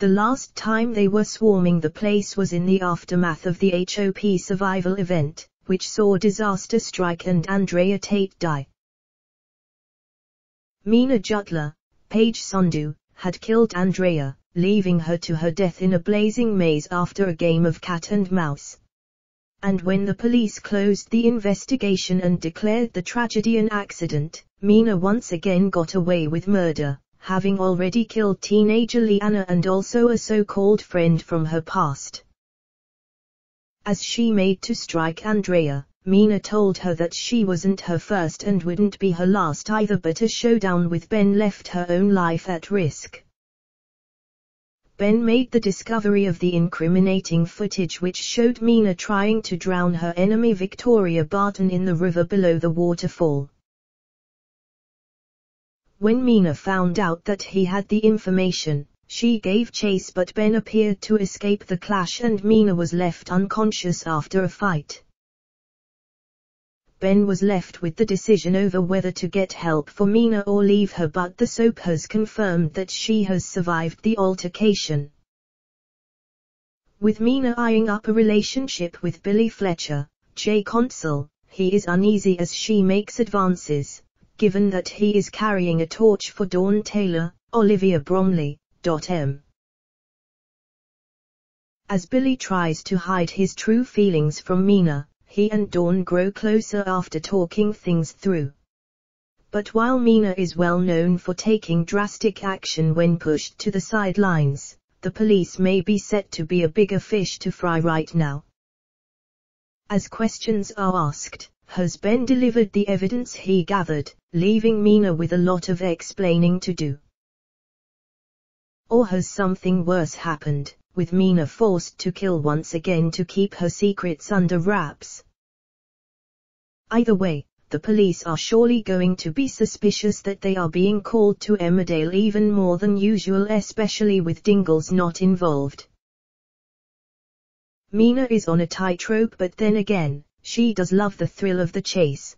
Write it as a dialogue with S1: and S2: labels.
S1: The last time they were swarming the place was in the aftermath of the HOP survival event, which saw disaster strike and Andrea Tate die. Meena Jutla, Paige Sandhu, had killed Andrea, leaving her to her death in a blazing maze after a game of cat and mouse. And when the police closed the investigation and declared the tragedy an accident, Meena once again got away with murder, having already killed teenager Leanna and also a so-called friend from her past. As she made to strike Andrea, Meena told her that she wasn't her first and wouldn't be her last either but a showdown with Ben left her own life at risk. Ben made the discovery of the incriminating footage which showed Meena trying to drown her enemy Victoria Barton in the river below the waterfall. When Meena found out that he had the information, she gave chase but Ben appeared to escape the clash and Meena was left unconscious after a fight. Ben was left with the decision over whether to get help for Meena or leave her but the soap has confirmed that she has survived the altercation. With Mina eyeing up a relationship with Billy Fletcher, Jay Kontzle, he is uneasy as she makes advances, given that he is carrying a torch for Dawn Taylor, Olivia Bromley, M. As Billy tries to hide his true feelings from Meena, he and Dawn grow closer after talking things through. But while Meena is well known for taking drastic action when pushed to the sidelines, the police may be set to be a bigger fish to fry right now. As questions are asked, has Ben delivered the evidence he gathered, leaving Meena with a lot of explaining to do? Or has something worse happened, with Meena forced to kill once again to keep her secrets under wraps? Either way, the police are surely going to be suspicious that they are being called to Emmerdale even more than usual especially with Dingles not involved. Meena is on a tightrope but then again, she does love the thrill of the chase,